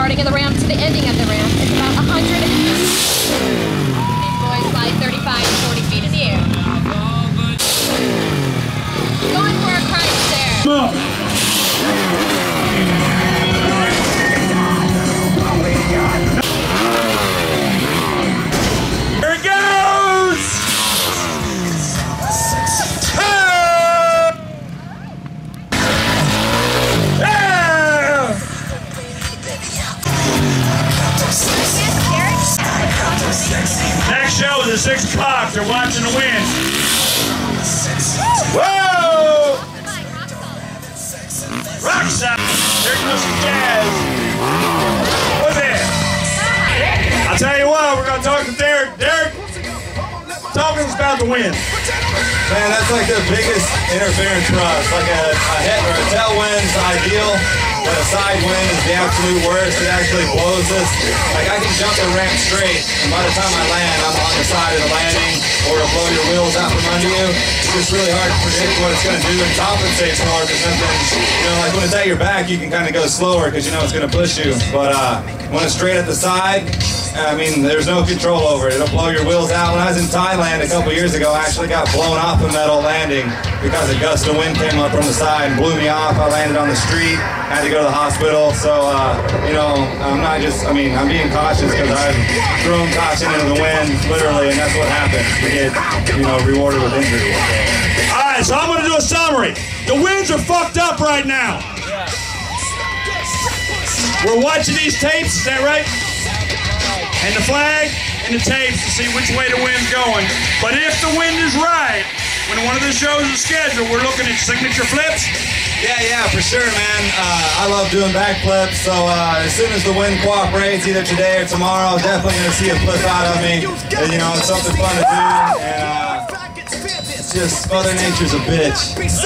starting of the ramp to the ending of the ramp is about 100. These boys fly 35 to 40 feet in the air. Going for a crunch there. Here show is at 6 o'clock. They're watching the wind. Whoa! Rock side. There goes some jazz. What's that? I'll tell you what, we're going to talk to Derek. Derek, talk to us about the wind. Man, that's like the biggest interference for us. Like a, a hit or a tailwind's ideal, but a side wind is the absolute worst. It actually blows us. Like I can jump the ramp straight, and by the time I land, I'm on the side of the landing, or it'll blow your wheels out from under you. It's just really hard to predict what it's going to do and compensate for or something. You know, like when it's at your back, you can kind of go slower because you know it's going to push you. But uh, when it's straight at the side, I mean, there's no control over it. It'll blow your wheels out. When I was in Thailand a couple years ago, I actually got blown off a metal landing because a gust of wind came up from the side and blew me off. I landed on the street, had to go to the hospital. So, uh, you know, I'm not just, I mean, I'm being cautious because I've thrown caution into the wind, literally, and that's what happens. You get, you know, rewarded with injury. All right, so I'm going to do a summary. The winds are fucked up right now. We're watching these tapes, is that right? And the flag and the tapes to see which way the wind's going. But if the wind is right, when one of the shows is scheduled, we're looking at signature flips. Yeah, yeah, for sure, man. Uh, I love doing backflips, so uh, as soon as the wind cooperates, either today or tomorrow, definitely gonna see a flip out of me. And, you know, it's something fun to do, and uh, it's just Mother Nature's a bitch.